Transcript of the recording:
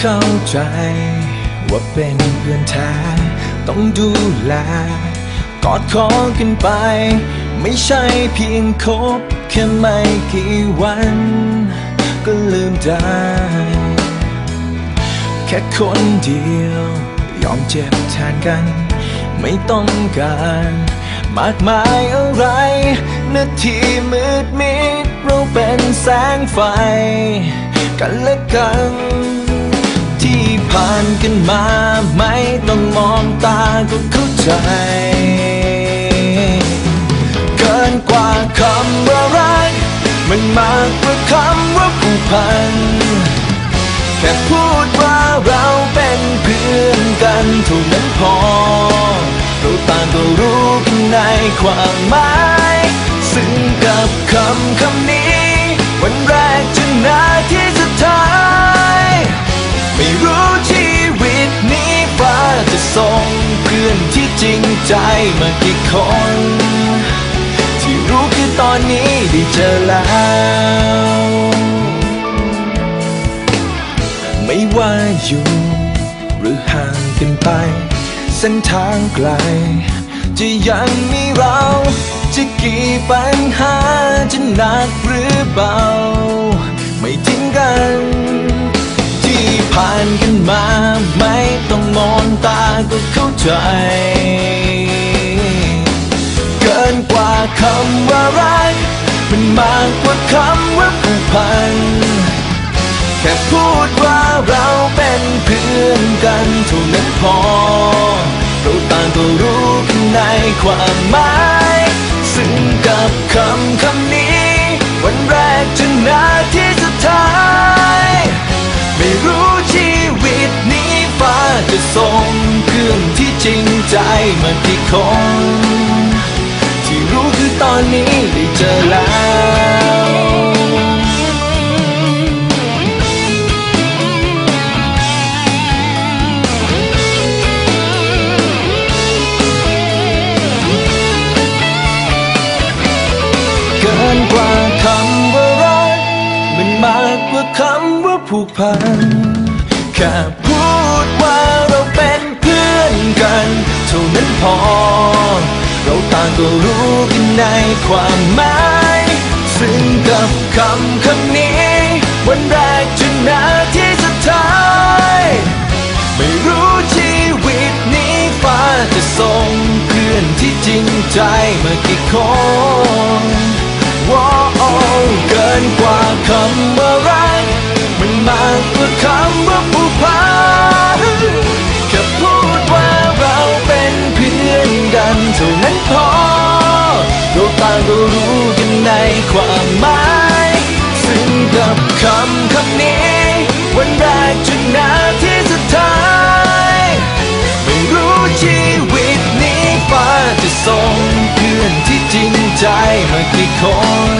เข้าใจ ว่าเป็นเพื่อนแท้ต้องดูแล กอดคอกันไป ไม่ใช่เพียงคบแค่ไม่กี่วัน ก็ลืมได้ แค่คนเดียว ยอมเจ็บแทนกัน ไม่ต้องการมากมายอะไร นาทีมืดมิดเราเป็นแสงไฟ กันและกัน ผ่านกันมาไม่ต้องมองตาก็เข้าใจ เกินกว่าคำว่ารักมันมากกว่าคำว่าผูกพัน แค่พูดว่าเราเป็นเพื่อนกันเท่านั้นพอ เราต่างก็รู้กันในความหมาย ซึ่งกับคำคำ งใจมากี่คน ที่รู้คือตอนนี้ได้เจอแล้ว ไม่ว่าอยู่ หรือห่างกันไป เส้นทางไกล จะยังมีเรา จะกี่ปัญหาจะหนักหรือเบา ไม่ทิ้งกันที่ผ่านกันมาไม่ต้องมองตาก็เข้าใจ คำว่ารักมันมากกว่าคำว่าผูกพัน แค่พูดว่าเราเป็นเพื่อนกันเท่านั้นพอ เราต่างก็รู้กันในความหมายซึ่งกับคำคำนี้ วันแรกจนนาทีสุดท้าย ไม่รู้ชีวิตนี้ฟ้าจะส่งเพื่อนที่จริงใจมากี่คน คือตอนนี้ได้เจอแล้วเกินกว่าคำว่ารักมันมากกว่าคำว่าผูกพันแค่พูดว่าเราเป็นเพื่อนกัน เท่านั้นพอางก็รู้กันในความหมาย ซึ่งกับคำคำนี้ วันแรกจนนาทีสุดท้าย ไม่รู้ชีวิตนี้ฟ้าจะส่งเพื่อนที่จริงใจมากี่คนว้าวเกินกว่าคำว่า ความหมายซึ่งกับคำคำนี้ วันแรกจนนาทีสุดท้าย ไม่รู้ชีวิตนี้ฟ้าจะส่งเพื่อนที่จริงใจมากี่คนที่รู้คือตอน